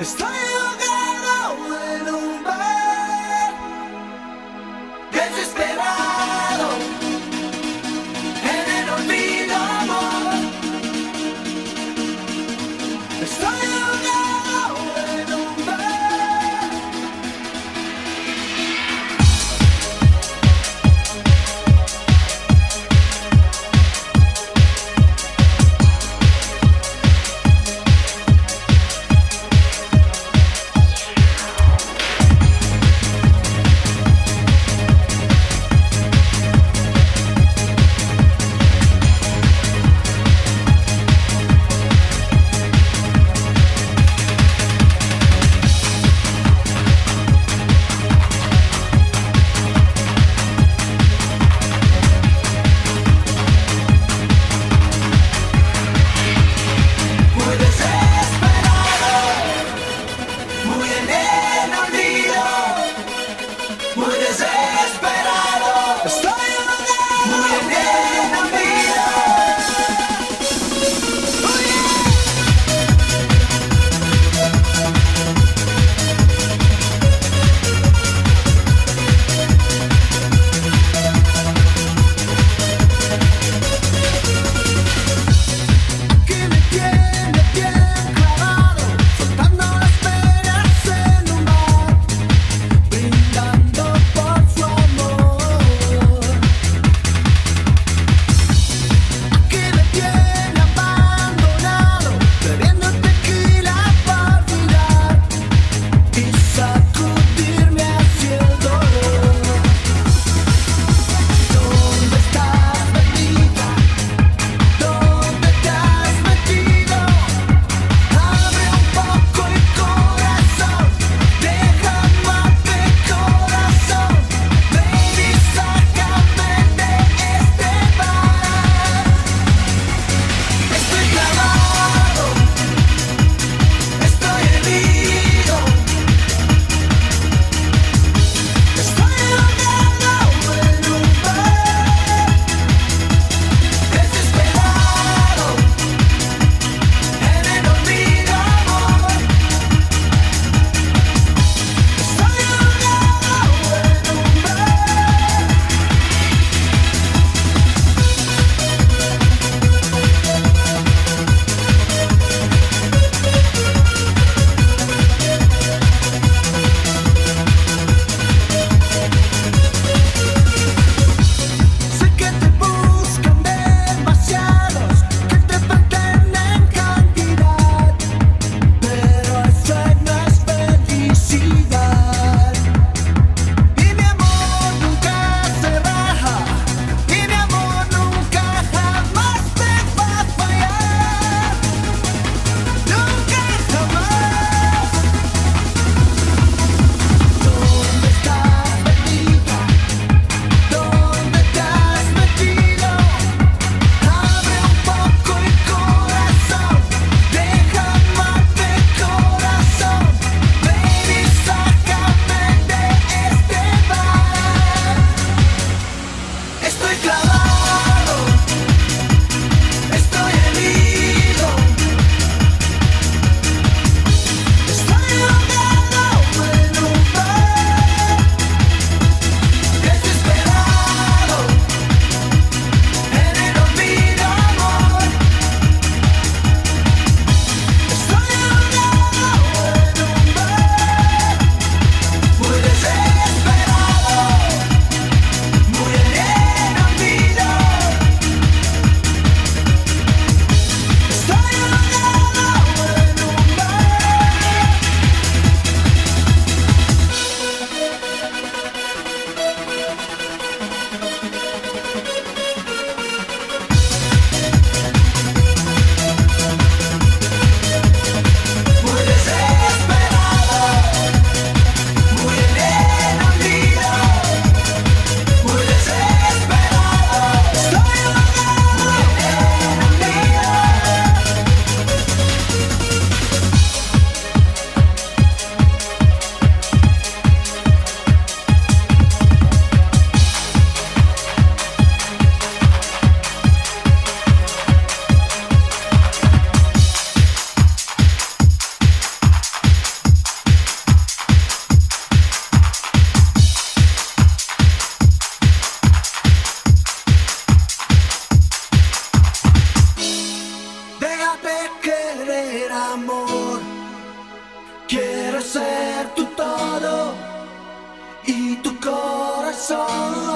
Estoy ahogado en un bar. Desesperado. song.